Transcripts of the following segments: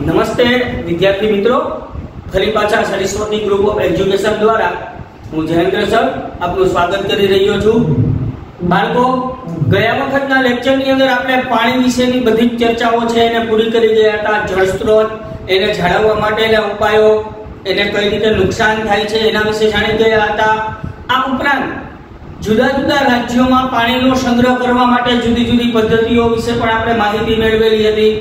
નમસ્તે, વિદ્યાર્થી મિત્રો. ફરી પાછા સરસ્વતી ગ્રુપ ઓફ એજ્યુકેશન દ્વારા હું જયેન્દ્ર સર આપનું સ્વાગત કરી રહ્યો છું. બાળકો, ગયા વખતના લેક્ચરની અંદર આપણે પાણી વિશેની બધી જ ચર્ચાઓ છે એને પૂરી કરી ગયા હતા. જળ સ્ત્રોત, એને જાળવવા માટેના ઉપાયો, એને કઈ રીતે નુકસાન થાય છે એના વિશે જાણી ગયા હતા. આ ઉપરાંત જુદા જુદા રાજ્યોમાં પાણીનો સંગ્રહ કરવા માટે જુદી જુદી પદ્ધતિઓ વિશે પણ આપણે માહિતી મેળવેલી હતી.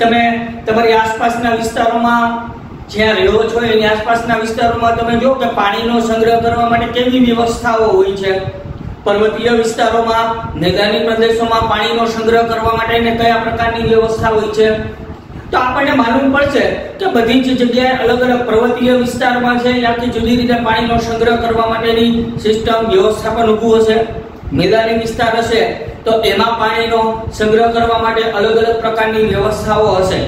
તમે તમારી આસપાસના વિસ્તારોમાં જ્યાં રહ્યો છો, એની આસપાસના વિસ્તારોમાં તમે જો કે પાણીનો સંગ્રહ કરવા માટે કેવી વ્યવસ્થાઓ હોય છે. પર્વતીય વિસ્તારોમાં મેદાની પ્રદેશોમાં પાણીનો સંગ્રહ કરવા માટે કયા પ્રકારની વ્યવસ્થા હોય છે. તો આપણને માલુમ પડશે કે બધી જ જગ્યાએ અલગ અલગ પર્વતીય વિસ્તારમાં છે, ત્યાંથી જુદી રીતે પાણીનો સંગ્રહ કરવા માટેની સિસ્ટમ વ્યવસ્થાપન ઊભું હશે. મેદાની વિસ્તાર હશે તો એમાં પાણીનો સંગ્રહ કરવા માટે અલગ અલગ પ્રકારની વ્યવસ્થાઓ હશે.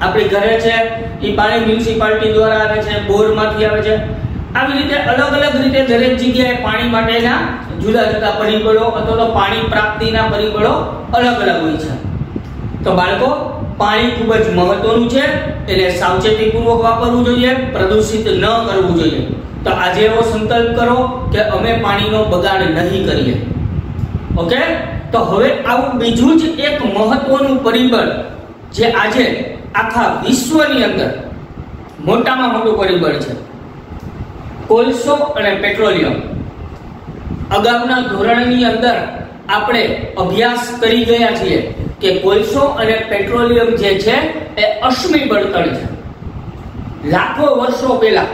આપણી ઘરે છે એ પાણી મ્યુનિસિપાલિટી દ્વારા આવે છે, બોરમાંથી આવે છે. આવી રીતે અલગ અલગ રીતે દરેક જગ્યાએ પાણી માટેના જુદા જુદા પરિબળો અથવા તો પાણી પ્રાપ્તિના પરિબળો અલગ અલગ હોય છે. તો બાળકો, પાણી ખૂબ જ મહત્વનું છે એટલે સાવચેતીપૂર્વક વાપરવું જોઈએ, પ્રદૂષિત ન કરવું જોઈએ. તો આજે એવો સંકલ્પ કરો કે અમે પાણીનો બગાડ નહીં કરીએ. ઓકે? તો હવે આવું બીજું જ એક મહત્વનું પરિબળ જે આજે આખા વિશ્વની અંદર મોટામાં મોટું પરિબળ છે. કોલસો અને પેટ્રોલિયમ. અગાઉના ધોરણની અંદર આપણે અભ્યાસ કરી ગયા છીએ કે કોલસો અને પેટ્રોલિયમ જે છે એ અશ્મિ બળતણ છે. લાખો વર્ષો પહેલા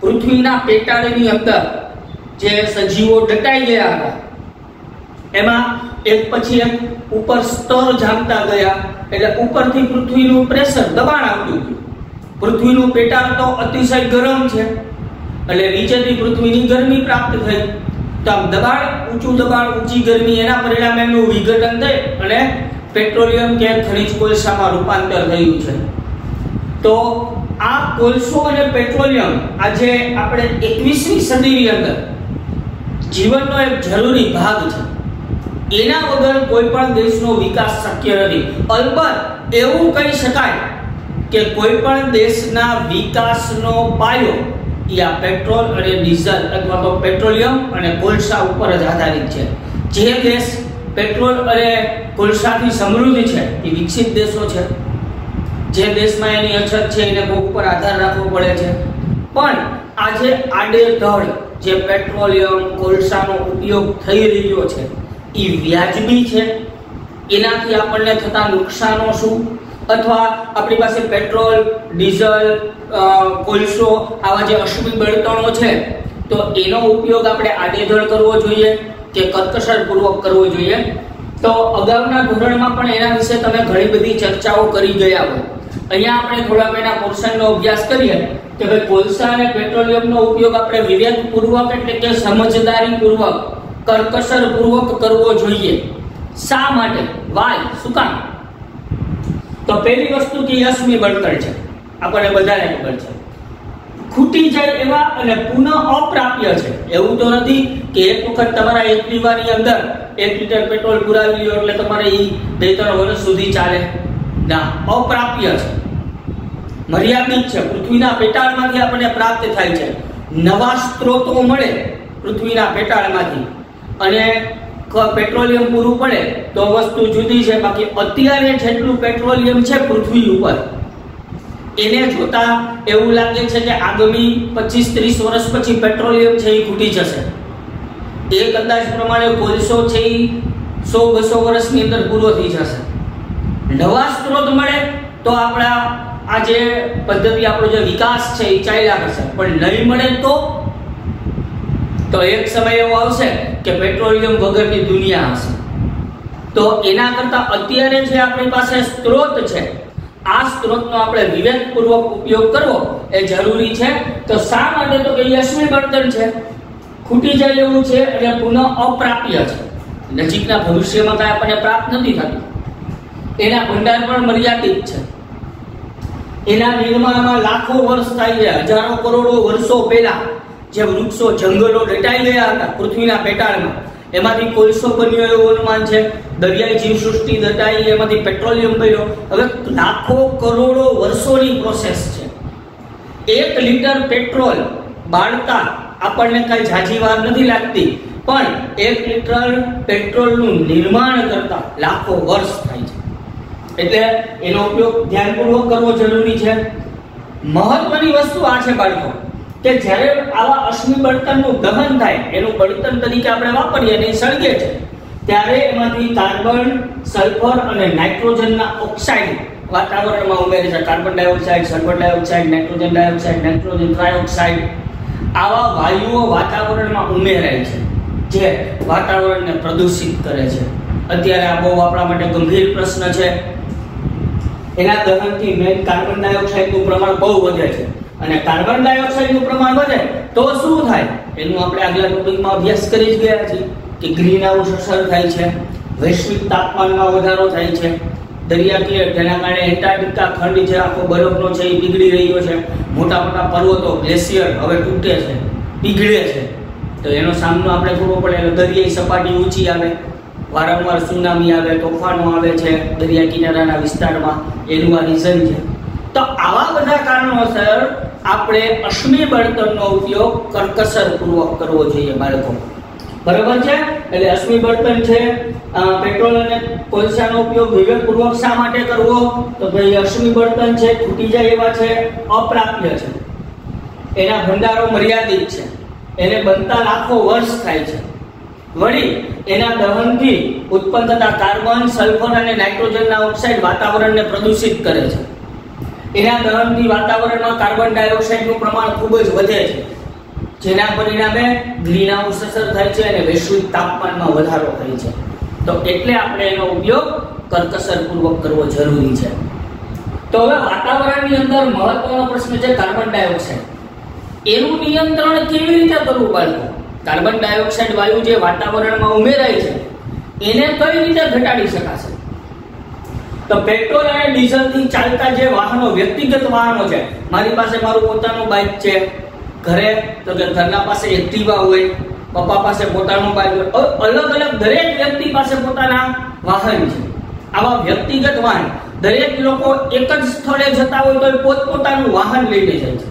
પૃથ્વીના પેટાળની અંદર જે સજીવો દટાઈ ગયા હતા એમાં એક પછી એક ઉપર સ્તર જામતા ગયા. એટલે ઉપરથી પૃથ્વીનું પ્રેશર દબાણ આવતું હતું. પૃથ્વીનું પેટા તો અતિશય ગરમ છે. એટલે નીચેથી પૃથ્વીની ગરમી પ્રાપ્ત થઈ. તો આમ દબાણ, ઊંચું દબાણ, ઊંચી ગરમી, એના પરિણામે એનું વિઘટન થઈ અને પેટ્રોલિયમ કે ખનિજ કોલસામાં રૂપાંતર થયું છે. તો આ કોલસો અને પેટ્રોલિયમ આજે આપણે 21મી સદીની અંદર જીવનનો એક જરૂરી ભાગ છે. એના વગર કોઈ પણ દેશનો વિકાસ શક્ય નથી. અલબત્ત, એવું કહી શકાય કે કોઈ પણ દેશના વિકાસનો પાયો એ આ પેટ્રોલ અને ડીઝલ અથવા તો પેટ્રોલિયમ અને કોલસા ઉપર જ આધારિત છે. જે દેશ પેટ્રોલ અને કોલસાથી સમૃદ્ધ છે, એ વિકસિત દેશો છે. જે દેશમાં એની અછત છે, એને કોક ઉપર આધાર રાખવો પડે છે. પણ આજે આડેધડ જે પેટ્રોલિયમ, કોલસાનો ઉપયોગ થઈ રહ્યો છે એ વ્યાજબી છે. એનાથી આપણને થતા નુકસાનો શું? અથવા આપણી પાસે પેટ્રોલ, ડીઝલ કોલસો આવા જે અશ્મિ બળતણો છે, તો એનો ઉપયોગ આપણે આડેધડ કરવો જોઈએ કે કરકસરપૂર્વક કરવો જોઈએ. તો અગાઉના ધોરણમાં પણ એના વિશે તમે ઘણી બધી ચર્ચાઓ કરી ગયા હોય. અહીંયા આપણે થોડા મહિના પોર્શનનો અભ્યાસ કરીએ કે ભાઈ કોલસા અને પેટ્રોલિયમનો ઉપયોગ આપણે વિવેકપૂર્વક એટલે કે સમજદારીપૂર્વક કરકસર પૂર્વક કરવો જોઈએ. શા માટે? વાય શું કામ? તો પહેલી વસ્તુ કે અશ્મિ બળતણ છે. આપણને બધાને ખબર છે. ખૂટી જાય એવા અને પુનઃ અપ્રાપ્ય છે. એવું તો નથી કે એક વખત તમારા એક પીવાની અંદર એક લીટર પેટ્રોલ પુરાવી લો એટલે તમારે એ બે ત્રણ વર્ષ સુધી ચાલે. ના, અપ્રાપ્ય છે. મર્યાદિત છે. પૃથ્વીના પેટાળમાંથી આપણને પ્રાપ્ત થાય છે. નવા સ્ત્રોતો મળે પૃથ્વીના પેટાળમાંથી. અને પેટ્રોલિયમ પૂરું પડે તો વસ્તુ જુદી છે. બાકી અત્યારે જેટલું પેટ્રોલિયમ છે પૃથ્વી ઉપર, એને જોતા એવું લાગે છે કે આગામી પચીસ ત્રીસ વર્ષ પછી પેટ્રોલિયમ છે એ ખૂટી જશે. એક અંદાજ પ્રમાણે કોલસો છે એ સો બસો વર્ષની અંદર પૂરો થઈ જશે. નવા સ્ત્રોત મળે તો આપણા આ જે પદ્ધતિ, આપણો જે વિકાસ છે એ ચાલ્યા કરશે. પણ નહીં મળે તો તો એક સમય એવો આવશે કે પેટ્રોલિયમ વગરની દુનિયા હશે. તો એના કરતા અત્યારે જે આપણી પાસે સ્ત્રોત છે, આ સ્ત્રોતનો આપણે વિવેકપૂર્વક ઉપયોગ કરવો એ જરૂરી છે. તો શા માટે તો કે અશ્મિ બળતણ છે? ખૂટી જાય એવું છે એટલે પુનઃ અપ્રાપ્ય છે. નજીકના ભવિષ્યમાં કાંઈ આપણને પ્રાપ્ત નથી થતું. એના ભંડાર પણ મર્યાદિત છે. એના નિર્માણમાં લાખો વર્ષ થાય છે, હજારો કરોડો વર્ષો પહેલા જે વૃક્ષો જંગલો દટાઈ ગયા હતા પૃથ્વીના પેટાળમાં. એમાંથી કોલસો બન્યો એવું અનુમાન છે? દરિયાઈ જીવસૃષ્ટિ દટાઈ એમાંથી પેટ્રોલિયમ બન્યો. હવે લાખો કરોડો વર્ષોની પ્રોસેસ છે. એક લીટર પેટ્રોલ બાળતા આપણને કઈ ઝાઝી વાર નથી લાગતી, પણ એક લીટર પેટ્રોલનું નિર્માણ કરતા લાખો વર્ષ થાય છે. એટલે એનો ઉપયોગ ધ્યાનપૂર્વક કરવો જરૂરી છે. મહત્વની વસ્તુ આ છે બાળકો. કે જ્યારે આવા અશ્મિ બળતણનું દહન થાય, એનું બળતણ તરીકે આપણે વાપરીએ અને સળગે છે, ત્યારે એમાંથી કાર્બન, સલ્ફર અને નાઇટ્રોજનના ઓક્સાઇડ વાતાવરણમાં ઉમેરે છે. Carbon dioxide, sulphur dioxide, nitrogen dioxide, nitrogen trioxide, આવા વાયુઓ વાતાવરણમાં ઉમેરાય છે, જે વાતાવરણને પ્રદૂષિત કરે છે. અત્યારે આ બહુ આપણા માટે ગંભીર પ્રશ્ન છે. એના દહનથી મેન કાર્બન ડાયોક્સાઇડનું પ્રમાણ બહુ વધે છે. અને કાર્બન ડાયોક્સાઇડનું પ્રમાણ વધે તો શું થાય? એનું આપણે આગલા ટોપિકમાં અભ્યાસ કરી જ ગયા છીએ કે ગ્રીન હાઉસ અસર થાય છે, વૈશ્વિક તાપમાનમાં વધારો થાય છે, દરિયાકીય જેના કારણે એન્ટાર્કટિકા ખંડ છે આખો બરફનો છે એ પીગળી રહ્યો છે મોટા મોટા પર્વતો, ગ્લેશિયર હવે તૂટે છે પીગળે છે. તો એનો સામનો આપણે કરવો પડે. એટલે દરિયાઈ સપાટી ઊંચી આવે, વારંવાર સુનામી આવે, તોફાનો આવે છે દરિયા કિનારાના વિસ્તારમાં. એનું આ રીઝન છે. તો આવા બધા કારણોસર આપણે અશ્મિ બળતણનો ઉપયોગ કરકસર પૂર્વક કરવો જોઈએ બાળકો. બરાબર છે? એટલે અશ્મિ બળતણ છે પેટ્રોલ અને કોલસાનો ઉપયોગ વિવેકપૂર્વક શા માટે કરવો? તો ભાઈ અશ્મિ બળતણ છે તૂટી જાય એવા છે, અપ્રાપ્ય છે. એના ભંડારો મર્યાદિત છે. એને બનતા લાખો વર્ષ થાય છે. વળી એના દહનથી ઉત્પન્ન થતા કાર્બન, સલ્ફર અને નાઇટ્રોજનના ઓક્સાઇડ વાતાવરણને પ્રદૂષિત કરે છે. એના દહનથી વાતાવરણમાં કાર્બન ડાયોક્સાઇડનું પ્રમાણ ખૂબ જ વધે છે. જેના પરિણામે ગ્રીન હાઉસ અસર થાય છે અને વૈશ્વિક તાપમાનમાં વધારો થાય છે. તો એટલે આપણે એનો ઉપયોગ કરકસરપૂર્વક કરવો જરૂરી છે. તો હવે વાતાવરણની અંદર મહત્વનો પ્રશ્ન છે કાર્બન ડાયોક્સાઇડ. એનું નિયંત્રણ કેવી રીતે કરવું બાળકો? કાર્બન ડાયોક્સાઇડ વાયુ જે વાતાવરણમાં ઉમેરાય છે, એને કઈ રીતે ઘટાડી શકાશે? તો પેટ્રોલ અને ડીઝલથી ચાલતા જે વાહનો, વ્યક્તિગત વાહનો છે, મારી પાસે મારું પોતાનું બાઇક છે. ઘરે તો કે ઘરના પાસે એક્ટિવા હોય, પપ્પા પાસે પોતાનું બાઇક હોય અલગ અલગ દરેક વ્યક્તિ પાસે પોતાના વાહન છે. આવા વ્યક્તિગત વાહન, દરેક લોકો એક જ સ્થળે જતા હોય તો પોતપોતાનું વાહન લઈને જાય છે.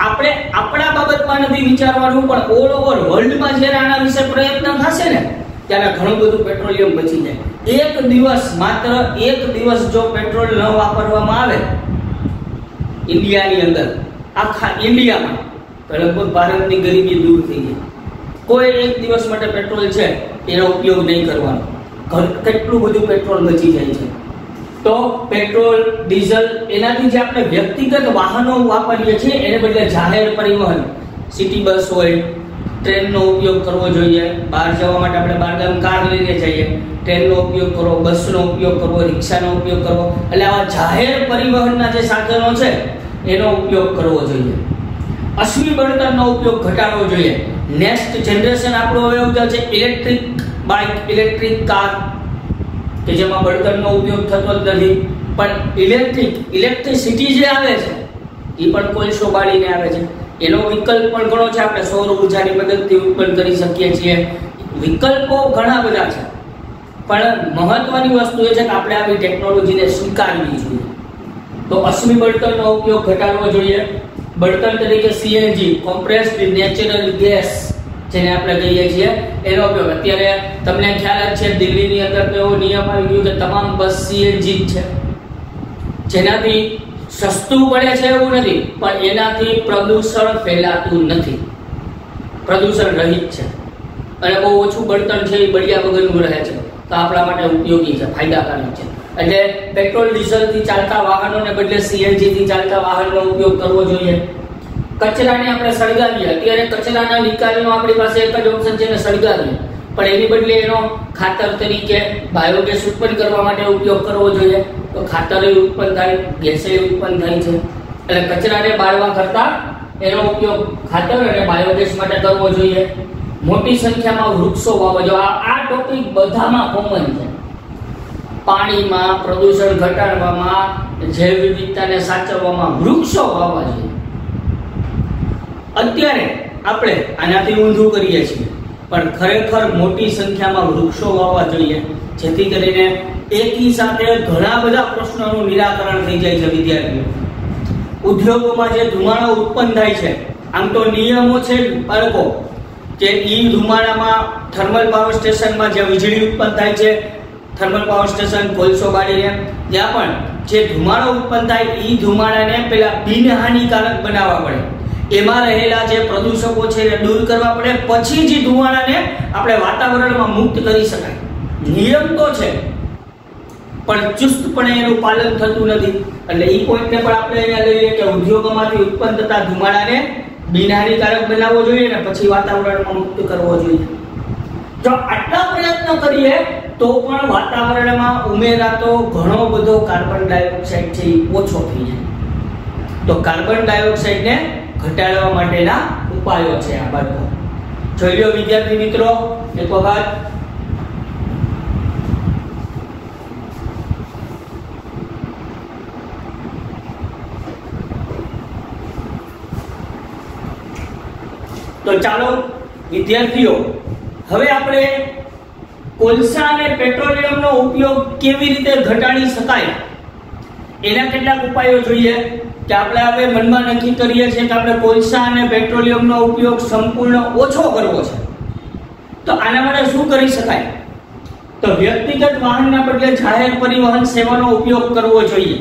આપણે આપણા બાબતમાં નથી વિચારવાનું, પણ ઓલ ઓવર વર્લ્ડમાં જ્યારે આના વિશે પ્રયત્ન થશે ને ત્યારે ઘણું બધું પેટ્રોલિયમ બચી જાય. એક દિવસ માત્ર એક દિવસ જો પેટ્રોલ ન વાપરવામાં આવે, ઇન્ડિયાની અંદર, આખા ઇન્ડિયામાં, તો લગભગ ભારતની ગરીબી દૂર થઈ જાય. કોઈ એક દિવસ માટે પેટ્રોલ છે, એનો ઉપયોગ નહીં કરવાનો. કેટલું બધું પેટ્રોલ બચી જાય છે. તો પેટ્રોલ, ડીઝલ, એનાથી જે આપણે વ્યક્તિગત વાહનો વાપરીએ છીએ, એને બદલે જાહેર પરિવહન, સિટી બસ હોય ટ્રેનનો ઉપયોગ કરવો જોઈએ. બહાર જવા માટે આપણે બહારગામ કાર લઈને જઈએ. ટ્રેનનો ઉપયોગ કરવો બસનો ઉપયોગ કરવો, રિક્ષાનો ઉપયોગ કરવો. એટલે આવા જાહેર પરિવહનના જે સાધનો છે, એનો ઉપયોગ કરવો જોઈએ. અશ્વિ બળતણનો ઉપયોગ ઘટાડવો જોઈએ. નેક્સ્ટ જનરેશન આપણું હવે એવું છે ઇલેક્ટ્રિક બાઇક ઇલેક્ટ્રિક કાર કે જેમાં બળતણનો ઉપયોગ થતો જ નથી. પણ ઇલેક્ટ્રિક ઇલેક્ટ્રિસિટી જે આવે છે, એ પણ કોલસો બાળીને આવે છે. એનો વિકલ્પ પણ ઘણો છે. આપણે સૌર ઉર્જાની મદદથી ઉત્પન્ન કરી શકીએ છીએ. વિકલ્પો ઘણા બધા છે. પણ મહત્વની વસ્તુ એ છે કે આપણે આવી ટેકનોલોજીને સ્વીકારવી જોઈએ. તો અશ્મિ બળતણનો ઉપયોગ ઘટાડવો જોઈએ. બળતણ તરીકે સીએનજી કોમ્પ્રેસ્ડ નેચરલ ગેસ જેને આપણે કહીએ છીએ, એનો ઉપયોગ. અત્યારે તમને ખ્યાલ જ છે, દિલ્હીની અંદર તો એવો નિયમ આવી ગયો કે તમામ બસ સીએનજી છે. જેનાથી સસ્તું પડે છે એવું નથી, પણ એનાથી પ્રદૂષણ ફેલાતું નથી. પ્રદૂષણ રહિત છે. અને બહુ ઓછું બળતણ છે એ બળિયા વગરનું રહે છે. તો આપણા માટે ઉપયોગી છે, ફાયદાકારક છે. એટલે પેટ્રોલ, ડીઝલથી ચાલતા વાહનોને બદલે સીએનજીથી ચાલતા વાહનનો ઉપયોગ કરવો જોઈએ. કચરાને આપણે સળગાવીએ. અત્યારે કચરાના નિકાલનો આપણી પાસે એક જ ઓપ્શન છે ને સળગાવીએ. પણ એની બદલે એનો ખાતર તરીકે બાયોગેસ ઉત્પન્ન કરવા માટે ઉપયોગ કરવો જોઈએ. તો ખાતર ઉત્પન્ન થાય ગેસે ઉત્પન્ન થાય છે. એટલે કચરાને બાળવા કરતા એનો ઉપયોગ ખાતર અને બાયોગેસ માટે કરવો જોઈએ. મોટી સંખ્યામાં વૃક્ષો વાવવા જોઈએ. આ ટોપિક બધામાં કોમન છે. પાણીમાં પ્રદૂષણ ઘટાડવામાં, જૈવ વિવિધતાને સાચવવામાં વૃક્ષો વાવવા જોઈએ. અત્યારે આપણે આનાથી ઊંધું કરીએ છીએ. પણ ખરેખર મોટી સંખ્યામાં વૃક્ષો વાવવા જોઈએ. જેથી કરીને એકી સાથે ઘણા બધા પ્રશ્નોનું નિરાકરણ થઈ જાય છે વિદ્યાર્થીઓ. ઉદ્યોગોમાં જે ધુમાડો ઉત્પન્ન થાય છે, આમ તો નિયમો છે બાળકો કે ઈ ધુમાડામાં થર્મલ પાવર સ્ટેશનમાં જે વીજળી ઉત્પન્ન થાય છે થર્મલ પાવર સ્ટેશન કોલસો બાળીને ત્યાં પણ જે ધુમાડો ઉત્પન્ન થાય, ઈ ધુમાડાને પેલા બિનહાનિકારક બનાવવા પડે. એમાં રહેલા જે પ્રદૂષકો છે એ દૂર કરવા પડે. પછી જ ધુમાડાને આપણે વાતાવરણમાં મુક્ત કરી શકાય. નિયમ તો છે પણ ચુસ્તપણે એનું પાલન થતું નથી. એટલે એ પોઈન્ટને પણ આપણે અહીંયા લઈએ કે ઉદ્યોગોમાંથી ઉત્પન્ન થતા ધુમાડાને બિનહાનિકારક બનાવવો જોઈએ ને પછી વાતાવરણમાં મુક્ત કરવો જોઈએ. જો આટલા પ્રયત્ન કરીએ, તો પણ વાતાવરણમાં ઉમેરાતો ઘણો બધો કાર્બન ડાયોક્સાઇડ છે ઓછો થઈ જાય. તો કાર્બન ડાયોક્સાઇડને ઘટાડવા માટેના ઉપાયો છે આ બાળકો જોઈ લો વિદ્યાર્થી મિત્રો, એક વખત તો ચાલો, વિદ્યાર્થીઓ, હવે આપણે કોલસા અને પેટ્રોલિયમનો ઉપયોગ કેવી રીતે ઘટાડી શકાય? એના કેટલાક ઉપાયો જોઈએ કે આપણે હવે મનમાં નક્કી કરીએ છીએ કે આપણે કોલસા અને પેટ્રોલિયમનો ઉપયોગ સંપૂર્ણ ઓછો કરવો છે. તો આના માટે શું કરી શકાય? તો વ્યક્તિગત વાહનના બદલે જાહેર પરિવહન સેવાનો ઉપયોગ કરવો જોઈએ.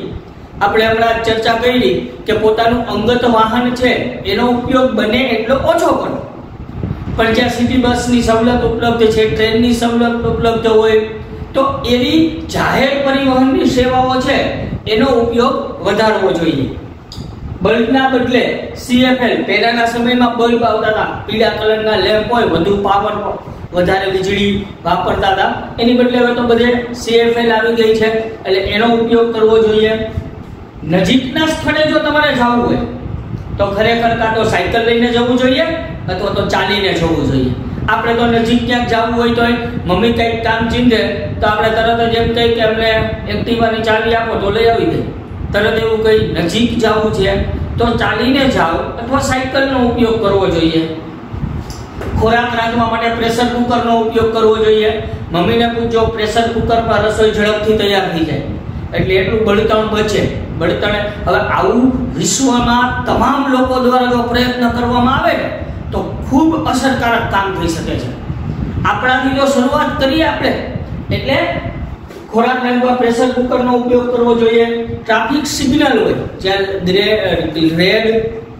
આપણે હમણાં ચર્ચા કરી કે પોતાનું અંગત વાહન છે, એનો ઉપયોગ બને એટલો ઓછો કરો. પણ જ્યાં સિટી બસની સવલત ઉપલબ્ધ છે, ટ્રેનની સવલત ઉપલબ્ધ હોય, તો એવી જાહેર પરિવહનની સેવાઓ છે, એનો ઉપયોગ વધારવો જોઈએ. બલ્બના બદલે સીએફએલ પહેલાના સમયમાં બલ્બ આવતા હતા. પીળા કલરના લેમ્પ હોય, વધુ પાવર વધારે વીજળી વાપરતા હતા. એની બદલે હવે તો બધે સીએફએલ આવી ગઈ છે, એટલે એનો ઉપયોગ કરવો જોઈએ. નજીકના સ્થળે જો તમારે જવું હોય, તો ખરેખર કાં તો સાયકલ લઈને જવું જોઈએ અથવા તો ચાલીને જવું જોઈએ. આપણે તો નજીક ક્યાંક જવું હોય તો મમ્મી કંઈક કામ ચીંધે, તો આપણે તરત જ એમ કહીએ કે અમને એક્ટિવાની ચાવી આપો, તો લઈ આવી દે. તરત એવું કંઈ નજીક જવું છે, તો ચાલીને જાઓ અથવા સાયકલનો ઉપયોગ કરવો જોઈએ. ખોરાક રાંધવા માટે પ્રેશર કુકરનો ઉપયોગ કરવો જોઈએ. મમ્મીને પૂછજો, પ્રેશર કુકરમાં રસોઈ ઝડપથી તૈયાર થઈ જાય. એટલે એટલું બળતણ બચે. બળતણ હવે આવું વિશ્વમાં તમામ લોકો દ્વારા જો પ્રયત્ન કરવામાં આવે તો ખૂબ અસરકારક કામ થઈ શકે છે. આપણાથી જો શરૂઆત કરીએ આપણે, એટલે ખોરાક રાંધવા પ્રેશર કુકરનો ઉપયોગ કરવો જોઈએ. ટ્રાફિક સિગ્નલ હોય, જ્યાં રેડ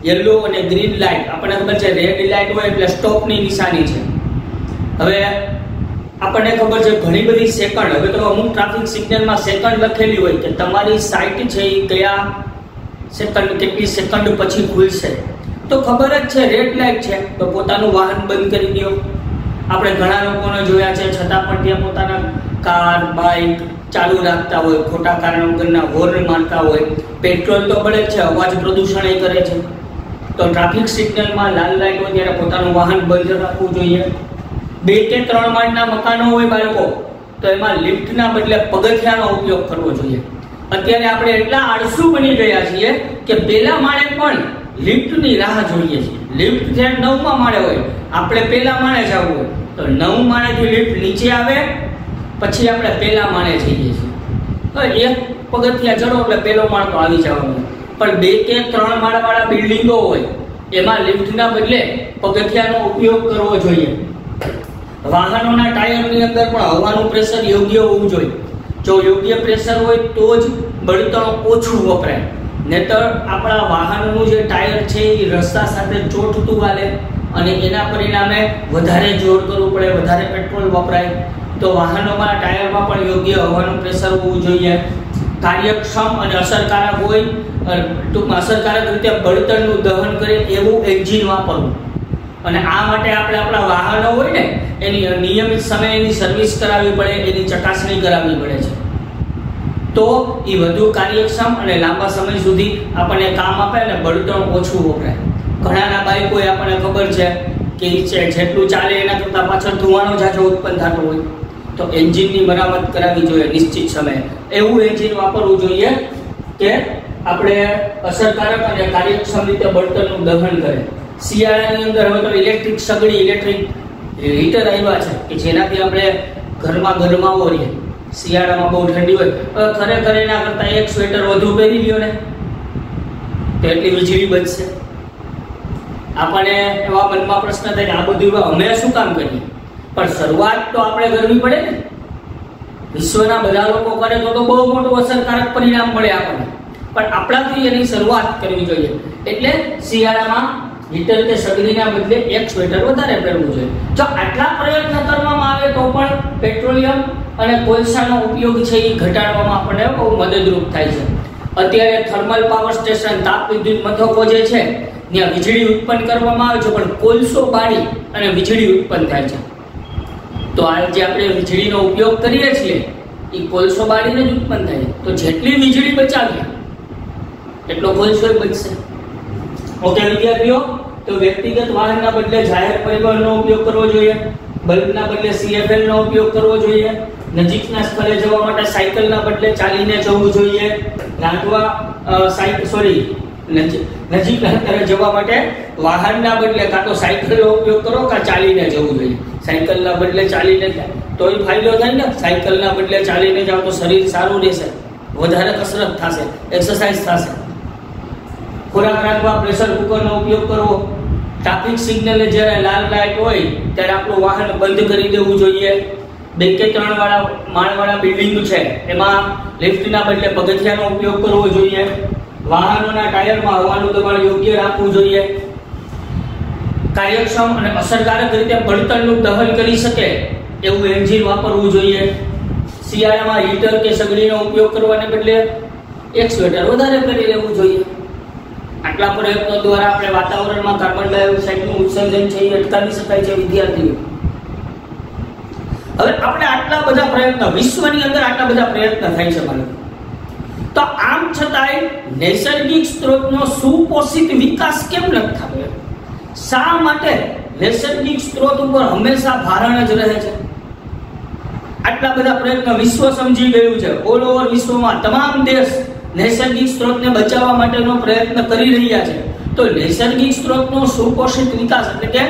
યલો અને ગ્રીન લાઇટ આપણને ખબર છે રેડ લાઇટ હોય એટલે સ્ટોપની નિશાની છે. હવે આપણને ખબર છે, ઘણી બધી સેકન્ડ હવે તો અમુક ટ્રાફિક સિગ્નલમાં સેકન્ડ લખેલી હોય કે તમારી સાઇટ છે એ કયા સેકન્ડ કેટલી સેકન્ડ પછી ખુલશે. તો ખબર જ છે રેડ લાઇટ છે, તો પોતાનું વાહન બંધ કરી દો. આપણે ઘણા લોકોને જોયા છે, છતાં પણ ત્યાં પોતાના કાર બાઇક ચાલુ રાખતા હોય, ખોટા કારણ વગરના હોર્ન મારતા હોય. પેટ્રોલ તો બળે છે, અવાજ પ્રદૂષણ એ કરે છે. તો ટ્રાફિક સિગ્નલમાં લાલ લાઇટ હોય ત્યારે પોતાનું વાહન બંધ રાખવું જોઈએ. બે કે ત્રણ માળના મકાનો હોય બાળકો, તો એમાં લિફ્ટના બદલે પગથિયાનો ઉપયોગ કરવો જોઈએ. અત્યારે આપણે એટલા આળસુ બની ગયા છીએ કે પેલા માળે પણ લિફ્ટની રાહ જોઈએ છીએ લિફ્ટ જે નવમા માળે હોય, આપણે પેલા માળે જવું હોય. તો નવ માળેથી લિફ્ટ નીચે આવે, પછી આપણે પેલા માળે જઈએ છીએ. તો એક પગથિયા ચડો એટલે પેલો માળ તો આવી જવાનો. પણ બે કે ત્રણ માળવાળા બિલ્ડિંગો હોય, એમાં લિફ્ટના બદલે પગથિયાનો ઉપયોગ કરવો જોઈએ. વાહનોના ટાયરની અંદર પણ હવાનું પ્રેશર યોગ્ય હોવું જોઈએ. જો યોગ્ય પ્રેશર હોય તો જ બળતણ ઓછું વપરાય. નહીતર આપણા વાહનનું જે ટાયર છે એ રસ્તા સાથે ચોટતું વાલે અને એના પરિણામે વધારે જોર કરવું પડે, વધારે પેટ્રોલ વપરાય, તો વાહનોમાં, ટાયરમાં પણ યોગ્ય હવાનું પ્રેશર હોવું જોઈએ. કાર્યક્ષમ અને અસરકારક હોય ટૂંકમાં અસરકારક રીતે બળતણનું દહન કરે એવું એન્જિન વાપરવું. અને આ માટે આપણે આપણા વાહનો હોય ને, એની નિયમિત સમયે એની સર્વિસ કરાવવી પડે, એની ચકાસણી કરાવવી પડે છે. તો એ વધુ કાર્યક્ષમ અને લાંબા સમય સુધી આપણને કામ આપે અને બળતણ ઓછું વપરાય. ઘણાના બાઈકોએ આપણને ખબર છે કે જેટલું ચાલે એના કરતાં પાછળ ધુવાનો જાજો ઉત્પન્ન થતો હોય. તો એન્જિનની મરામત કરાવવી જોઈએ નિશ્ચિત સમયે. એવું એન્જિન વાપરવું જોઈએ કે આપણે અસરકારક અને કાર્યક્ષમ રીતે બળતણનું દહન કરે. શિયાળાની અંદર હવે તો ઇલેક્ટ્રિક સગડી ઇલેક્ટ્રિક હીટર આવ્યા છે કે જેનાથી આપણે ઘરમાં ગરમાવો રહીએ. શિયાળામાં બહુ ઠંડી હોય. ખરેખર એના કરતાં એક સ્વેટર વધુ પહેરી લ્યો ને, તો એટલી વીજળી બચશે આપણને એવા મનમાં પ્રશ્ન થાય કે આ બધું અમે શું કામ કરીએ? પણ શરૂઆત તો આપણે કરવી પડે ને. વિશ્વના બધા લોકો કરે તો તો બહુ મોટું અસરકારક પરિણામ મળે આપણને. પણ આપણાથી એની શરૂઆત કરવી જોઈએ. એટલે શિયાળામાં હીટર કે સગડીના બદલે એક સ્વેટર વધારે પહેરવું જોઈએ. જો આટલા પ્રયત્ન કરવામાં આવે તો પણ પેટ્રોલિયમ અને કોલસાનો ઉપયોગ છે એ ઘટાડવામાં આપણને બહુ મદદરૂપ થાય છે. અત્યારે થર્મલ પાવર સ્ટેશન, તાપ વિદ્યુત મથકો જે છે, ત્યાં વીજળી ઉત્પન્ન કરવામાં આવે છે, પણ કોલસો બાળી અને વીજળી ઉત્પન્ન થાય છે. તો આ જે આપણે વીજળીનો ઉપયોગ કરીએ છીએ, એ કોલસો બાળીને જ ઉત્પન્ન થાય તો જેટલી વીજળી બચાવીએ, એટલો કોલસો બચશે. ઓકે વિદ્યાર્થીઓ તો વ્યક્તિગત વાહનના બદલે જાહેર પરિવહનનો ઉપયોગ કરવો જોઈએ, બલ્બના બદલે સીએફએલ નો ઉપયોગ કરવો જોઈએ, નજીકના સ્થળે જવા માટે સાયકલના બદલે ચાલીને જવું જોઈએ રાંધવા સાયકલ સોરી નજીકના અંતરે જવા માટે વાહનના બદલે કાં તો સાયકલનો ઉપયોગ કરો કાં ચાલીને જવું જોઈએ. સાયકલના બદલે ચાલીને જાય તોય ફાયદો થાય ને? સાયકલના બદલે ચાલીને જાવ તો શરીર સારું રહેશે, વધારે કસરત થશે, એક્સરસાઇઝ થશે. ખોરાક રાખવા પ્રેશર કુકરનો ઉપયોગ કરવો. ટ્રાફિક સિગ્નલે જ્યારે લાલ લાઇટ હોય, ત્યારે આપણું વાહન બંધ કરી દેવું જોઈએ. બે કે ત્રણ વાળા માળવાળા બિલ્ડિંગ છે, એમાં લિફ્ટના બદલે પગથિયાનો ઉપયોગ કરવો જોઈએ. વાહનોના ટાયરમાં હવાનું દબાણ યોગ્ય રાખવું જોઈએ. કાર્યક્ષમ અને અસરકારક રીતે બળતણનું દહન કરી શકે એવું એન્જિન વાપરવું જોઈએ. શિયાળામાં હીટર કે સગડીનો ઉપયોગ કરવાને બદલે એક સ્વેટર વધારે પહેરી લેવું જોઈએ. આટલા પ્રયત્નો દ્વારા આપણે વાતાવરણમાં કાર્બન ડાયોક્સાઇડનું ઉત્સર્જન છે એ અટકાવી શકાય છે વિદ્યાર્થીઓ. હવે આપણે આટલા બધા પ્રયત્ન, વિશ્વની અંદર આટલા બધા પ્રયત્ન થાય છે મારે. તો આમ છતાંય નૈસર્ગિક સ્ત્રોતનો સુપોષિત વિકાસ કેમ નથી થયો શા માટે નૈસર્ગિક સ્ત્રોત ઉપર હંમેશા ભારણ જ રહે છે? આટલા બધા પ્રયત્ન વિશ્વ સમજી ગયું છે. ઓલ ઓવર વિશ્વમાં તમામ દેશ નૈસર્ગિક સ્ત્રોતને બચાવવા માટેનો પ્રયત્ન કરી રહ્યા છે. તો નૈસર્ગિક સ્ત્રોતનો સુપોષિત વિકાસ એટલે કે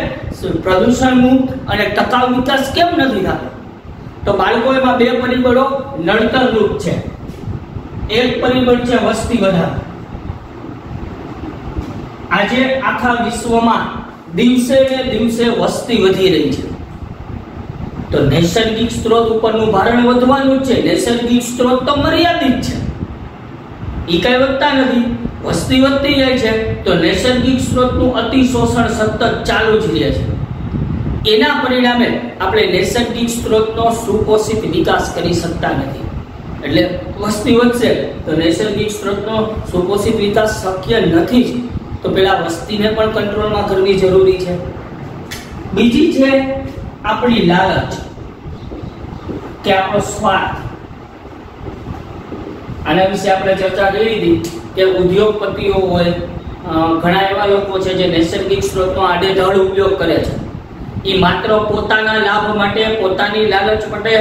પ્રદૂષણ મુક્ત અને ટકાઉ વિકાસ કેમ નથી થતો? તો બાળકો, એમાં બે પરિબળો નડતર રૂપ છે. એક પરિબળ છે વસ્તી વધારો. આજે આખા વિશ્વમાં દિવસે ને દિવસે વસ્તી વધી રહી છે. તો નૈસર્ગિક સ્ત્રોત ઉપરનું ભારણ વધવાનું છે. નૈસર્ગિક સ્ત્રોત તો મર્યાદિત છે. એ કઈ વધતા નથી. વસ્તી વધતી જાય છે તો નૈસર્ગિક સ્ત્રોતનું અતિશોષણ સતત ચાલુ જ રહે છે. એના પરિણામે આપણે નૈસર્ગિક સ્ત્રોતનો સુપોષિત વિકાસ કરી શકતા નથી. એટલે વસ્તી વધશે તો નૈસર્ગિક સ્ત્રોતનો સુપોષિત વિકાસ શક્ય નથી જ. તો પેલા વસ્તીને પણ કંટ્રોલમાં કરવી જરૂરી છે. બીજી છે આપણી લાલચ. કે આપણો સ્વાર્થ. આના વિશે આપણે ચર્ચા કરી હતી કે ઉદ્યોગપતિઓ હોય ઘણા એવા લોકો છે જે નૈસર્ગિક સ્ત્રોતનો આડેધડ ઉપયોગ કરે છે. એ માત્ર પોતાના લાભ માટે, પોતાની લાલચ માટે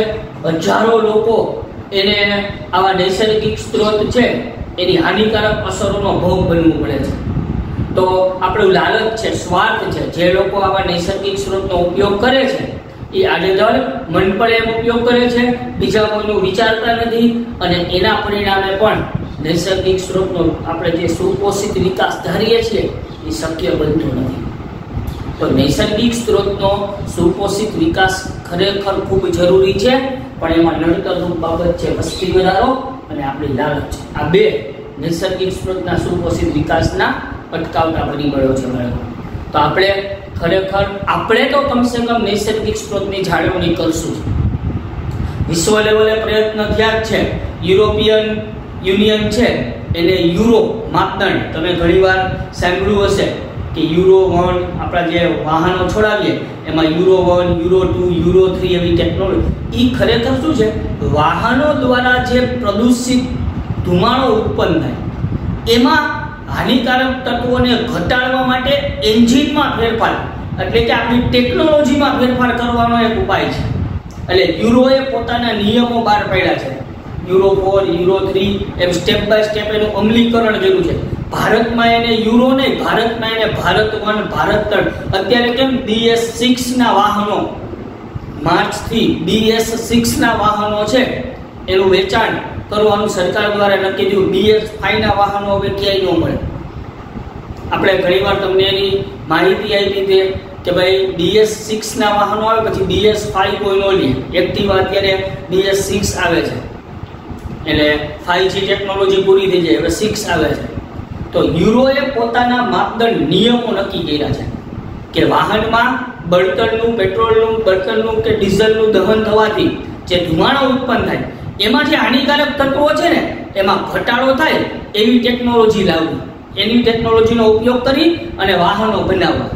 હજારો લોકો એને આવા નૈસર્ગિક સ્ત્રોત છે, એની હાનિકારક અસરોનો ભોગ બનવું પડે છે. તો આપણું લાલચ છે, સ્વાર્થ છે, જે લોકો આવા નૈસર્ગિક સ્ત્રોતનો ઉપયોગ કરે છે એ આડેધડ એમ ઉપયોગ કરે છે. બીજા કોઈનું વિચારતા નથી અને એના પરિણામે પણ નૈસર્ગિક સ્ત્રોતનો આપણે જે સુપોષિત વિકાસ ધારીએ છીએ એ શક્ય બનતો નથી. તો નૈસર્ગિક સ્ત્રોતનો સુપોષિત વિકાસ ખરેખર ખૂબ જરૂરી છે, પણ એમાં નડતરરૂપ બાબત છે વસ્તી વધારો અને આપણી લાલચ. આ બે નૈસર્ગિક સ્ત્રોતના સુપોષિત વિકાસના અટકાવતા પરિબળો છે બાળકો. તો આપણે ખરેખર આપણે તો કમસે કમ નૈસર્ગિક સ્ત્રોતની જાળવણી કરશું વિશ્વ લેવલે પ્રયત્ન થયા જ છે. યુરોપિયન યુનિયન છે, એને યુરો માપદંડ, તમે ઘણીવાર સાંભળ્યું હશે કે યુરો વન, આપણા જે વાહનો છોડાવીએ, એમાં euro one, euro two, euro three એવી ટેકનોલોજી એ ખરેખર શું છે? વાહનો દ્વારા જે પ્રદૂષિત ધુમાડો ઉત્પન્ન થાય, એમાં હાનિકારક તત્વોને ઘટાડવા માટે એન્જિનમાં ફેરફાર. એટલે કે આપણી ટેકનોલોજીમાં ફેરફાર કરવાનો એક ઉપાય છે. એટલે યુરોએ પોતાના નિયમો બહાર પાડ્યા છે. યુરો ફોર યુરો થ્રી, એમ સ્ટેપ બાય સ્ટેપ એનું અમલીકરણ કર્યું છે. ભારતમાં એને યુરો નહીં, ભારતમાં એને ભારત વન, ભારત ત્રણ. અત્યારે કેમ? બીએસ સિક્સ ના વાહનો. માર્ચથી બીએસ સિક્સના વાહનો છે. એનું વેચાણ કરવાનું સરકાર દ્વારા નક્કી થયું. બીએસ ફાઈના વાહનો હવે ક્યાંય ન મળે. આપણે ઘણીવાર તમને એની માહિતી આપી હતી કે ભાઈ બીએસ સિક્સના વાહનો આવે, પછી બીએસ ફાઈવ કોઈ ન લે. એક્ટિવા અત્યારે બીએસ સિક્સ આવે છે. એટલે ફાઈવ જી ટેકનોલોજી પૂરી થઈ જાય, હવે સિક્સ આવે છે. તો યુરોએ પોતાના માપદંડ નિયમો નક્કી કર્યા છે કે વાહનમાં બળતણનું, પેટ્રોલનું, બળતણનું કે ડીઝલનું દહન થવાથી જે ધુમાડો ઉત્પન્ન થાય એમાં જે હાનિકારક તત્વો છે ને, એમાં ઘટાડો થાય એવી ટેકનોલોજી લાવવી. એની ટેકનોલોજીનો ઉપયોગ કરી અને વાહનો બનાવવા.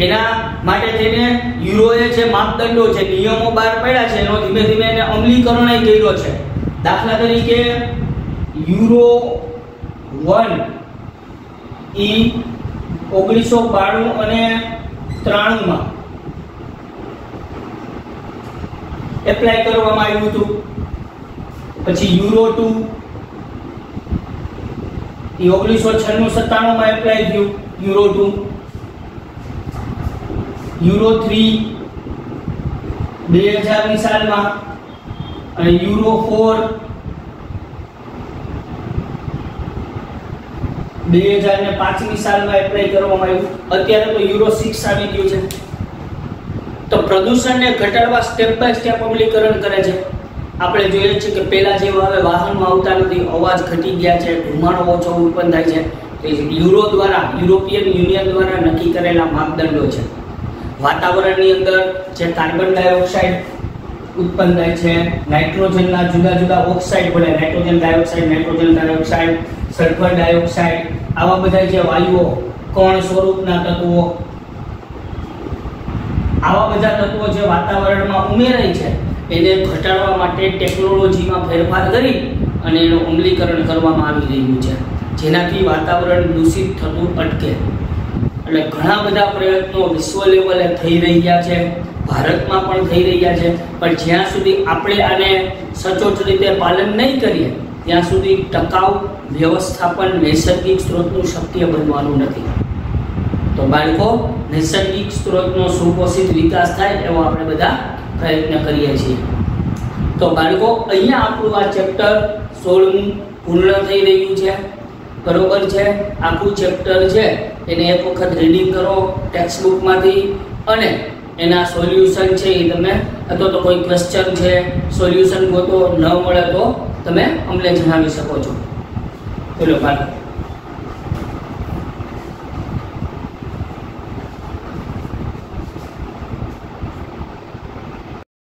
એના માટે થઈને યુરોએ જે માપદંડો છે, નિયમો બહાર પાડ્યા છે, એનો ધીમે ધીમે એને અમલીકરણ કર્યો છે. દાખલા તરીકે, યુરો વન ઈ ઓગણીસો બાણું અને ત્રાણુંમાં એપ્લાય કરવામાં આવ્યું હતું. પછી યુરો ટુ. ઓગણીસો છન્નું સત્તાણું માં એપ્લાય થયું, યુરો ટુ. યુરો થ્રી બે હજારની સાલમાં અને યુરો ફોર બે હજાર ને પાંચમી સાલમાં એપ્લાય કરવામાં આવ્યું. અત્યારે તો યુરો સિક્સ આવી ગયું છે. તો પ્રદૂષણને ઘટાડવા સ્ટેપ બાય સ્ટેપ અમલીકરણ કરે છે. આપણે જોઈએ છીએ કે પહેલાં જેવા હવે વાહનો આવતા નથી, અવાજ ઘટી ગયા છે, ધુમાડો ઓછો ઉત્પન્ન થાય છે. યુરો દ્વારા, યુરોપિયન યુનિયન દ્વારા નક્કી કરેલા માપદંડો છે. વાતાવરણની અંદર જે કાર્બન ડાયોક્સાઇડ ઉત્પન્ન થાય છે, નાઇટ્રોજનના જુદા જુદા ઓક્સાઇડ ભલે nitrogen dioxide nitrogen dioxide, sulphur dioxide, આવા બધા જે વાયુઓ, કણ સ્વરૂપના તત્વો આવા બધા તત્વો જે વાતાવરણમાં ઉમેરાય છે, એને ઘટાડવા માટે ટેકનોલોજીમાં ફેરફાર કરી અને એનું અમલીકરણ કરવામાં આવી રહ્યું છે. જેનાથી વાતાવરણ દૂષિત થતું અટકે. એટલે ઘણા બધા પ્રયત્નો વિશ્વ લેવલે થઈ રહ્યા છે, ભારતમાં પણ થઈ રહ્યા છે, પણ જ્યાં સુધી આપણે આને સચોટ રીતે પાલન નહીં કરીએ, ત્યાં સુધી ટકાઉ વ્યવસ્થાપન નૈસર્ગિક સ્ત્રોતનું શક્ય બનવાનું નથી. તો બાળકો, નૈસર્ગિક સ્ત્રોતનો સુપોષિત વિકાસ થાય એવો આપણે બધા પ્રયત્ન કરીએ છીએ. તો બાળકો, અહીંયા આપણું આ ચેપ્ટર સોળમું પૂર્ણ થઈ રહ્યું છે. બરોબર છે? આખું ચેપ્ટર છે. એને એક વખત રીડિંગ કરો ટેક્સ્ટ બુકમાંથી અને એના સોલ્યુશન છે એ તમે, અથવા તો કોઈ ક્વેશ્ચન છે સોલ્યુશન ગોતો, ન મળે તો તમે અમને જણાવી શકો છો. બોલો બાળકો.